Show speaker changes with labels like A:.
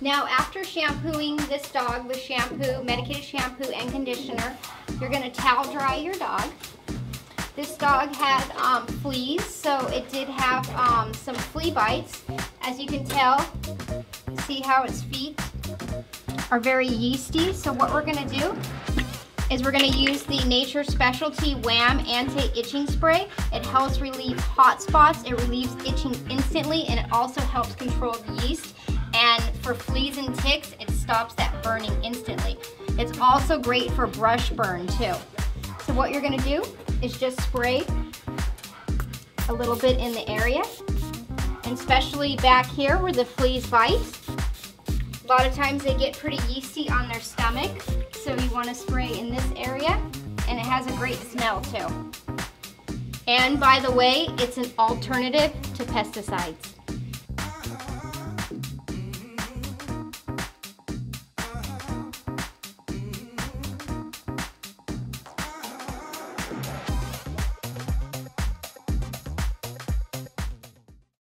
A: Now after shampooing this dog with shampoo, medicated shampoo and conditioner, you're gonna towel dry your dog. This dog had um, fleas, so it did have um, some flea bites. As you can tell, see how its feet are very yeasty. So what we're gonna do is we're gonna use the Nature Specialty Wham Anti-Itching Spray. It helps relieve hot spots, it relieves itching instantly, and it also helps control the yeast. And for fleas and ticks, it stops that burning instantly. It's also great for brush burn too. So what you're gonna do is just spray a little bit in the area, and especially back here where the fleas bite. A lot of times they get pretty yeasty on their stomach, so you want to spray in this area, and it has a great smell too. And by the way, it's an alternative to pesticides.